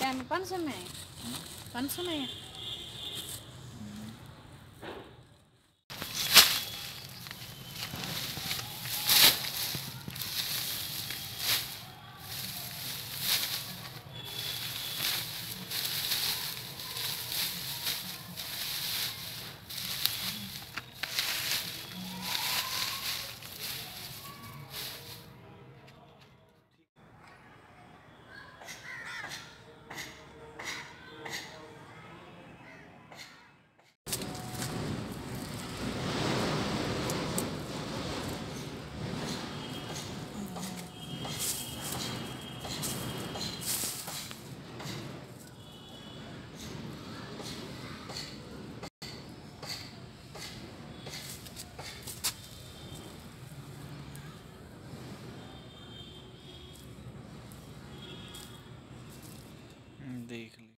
Yeah, I'm a bunch of me. Bunch. देख ली